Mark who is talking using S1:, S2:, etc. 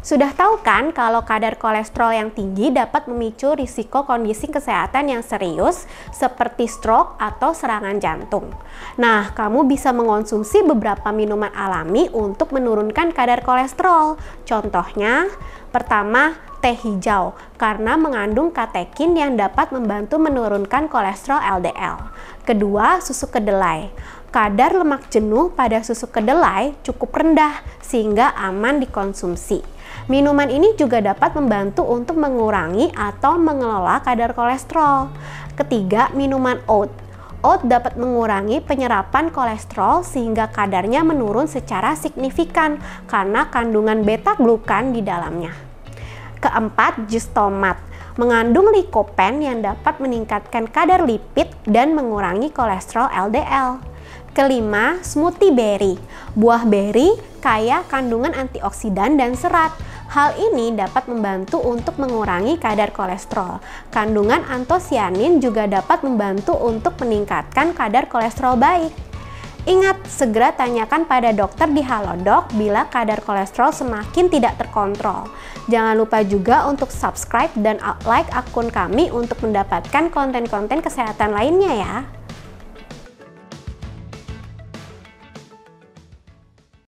S1: Sudah tahu kan kalau kadar kolesterol yang tinggi dapat memicu risiko kondisi kesehatan yang serius seperti stroke atau serangan jantung. Nah, kamu bisa mengonsumsi beberapa minuman alami untuk menurunkan kadar kolesterol. Contohnya, pertama, teh hijau karena mengandung katekin yang dapat membantu menurunkan kolesterol LDL. Kedua, susu kedelai kadar lemak jenuh pada susu kedelai cukup rendah sehingga aman dikonsumsi. Minuman ini juga dapat membantu untuk mengurangi atau mengelola kadar kolesterol. Ketiga, minuman oat. Oat dapat mengurangi penyerapan kolesterol sehingga kadarnya menurun secara signifikan karena kandungan beta glukan di dalamnya. Keempat, jus tomat mengandung likopen yang dapat meningkatkan kadar lipid dan mengurangi kolesterol LDL. Kelima, smoothie berry. Buah berry kaya kandungan antioksidan dan serat. Hal ini dapat membantu untuk mengurangi kadar kolesterol. Kandungan antosianin juga dapat membantu untuk meningkatkan kadar kolesterol baik. Ingat, segera tanyakan pada dokter di Halodoc bila kadar kolesterol semakin tidak terkontrol. Jangan lupa juga untuk subscribe dan like akun kami untuk mendapatkan konten-konten kesehatan lainnya ya.